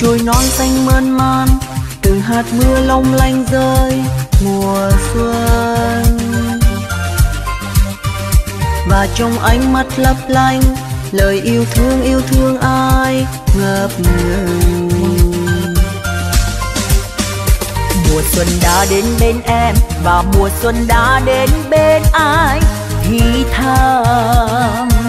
trôi non xanh mơn man, từng hạt mưa long lanh rơi mùa xuân. Và trong ánh mắt lấp lánh, lời yêu thương yêu thương ai ngập ngừng? Mùa xuân đã đến bên em, và mùa xuân đã đến bên ai? Thì thầm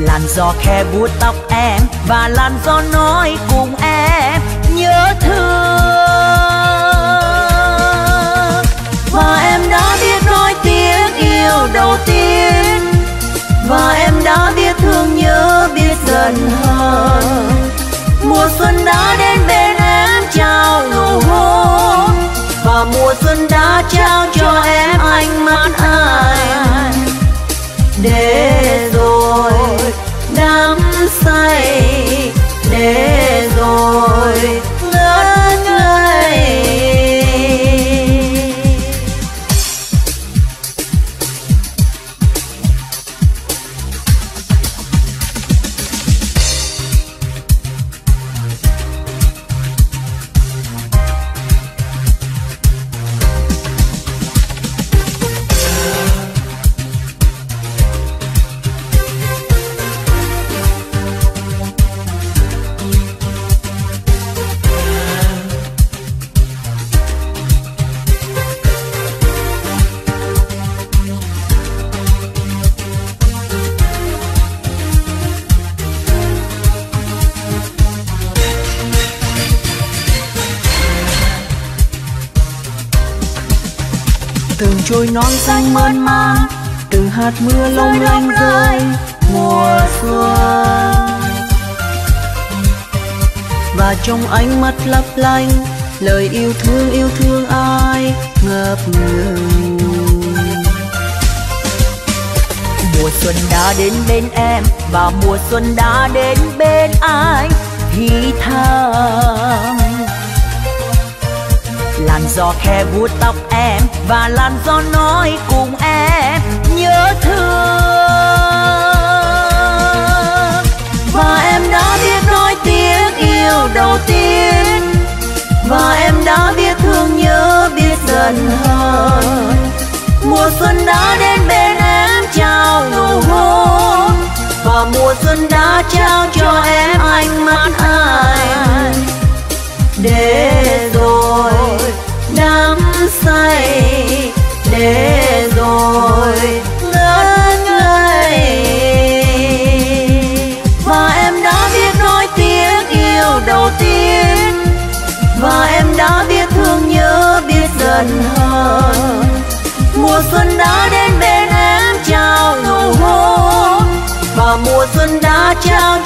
làn gió khe vuốt tóc em và làn gió nói cùng em. Nhớ thương. Và em đã biết nói tiếng yêu đầu tiên. Và em đã biết thương nhớ biết dần hơn mùa xuân đã đến bên em trao nụ hôn. Và mùa xuân đã trao cho em trôi non xanh mơn man từng hạt mưa long lanh rơi mùa xuân. Và trong ánh mắt lấp lánh lời yêu thương yêu thương ai ngập ngừng? Mùa xuân đã đến bên em và mùa xuân đã đến bên ai thì thầm làn gió khe vuốt tóc em và làn gió nói cùng em. Nhớ thương. Và em đã biết nói tiếng yêu đầu tiên. Và em đã biết thương nhớ biết dần hơn mùa xuân đã đến bên em trao nụ hôn. Và mùa xuân đã trao cho em ánh mắt ai để rồi để rồi. Ngất ngây. Và em đã biết nói tiếng yêu đầu tiên. Và em đã biết thương nhớ biết dần hơn mùa xuân đã đến bên em trao nụ hôn. Và mùa xuân đã trao